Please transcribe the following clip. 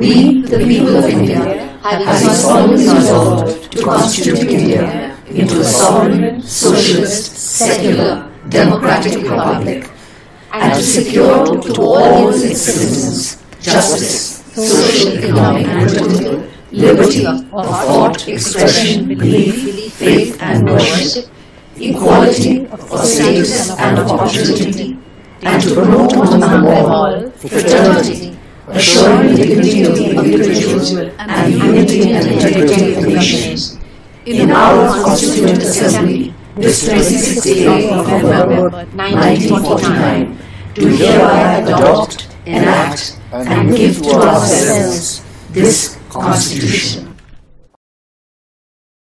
We, the people of India, having solemnly resolved to constitute India into a sovereign, socialist, secular, democratic republic, and to secure to all its citizens justice, social, economic, and political, liberty of thought, expression, belief, faith, and worship, equality of status and of opportunity, and to promote among all fraternity, assuring the dignity of the individual and unity and integrity of the nation. In our Constituent Assembly, this 26th day of November 1949, do hereby adopt, enact, and give to ourselves this Constitution.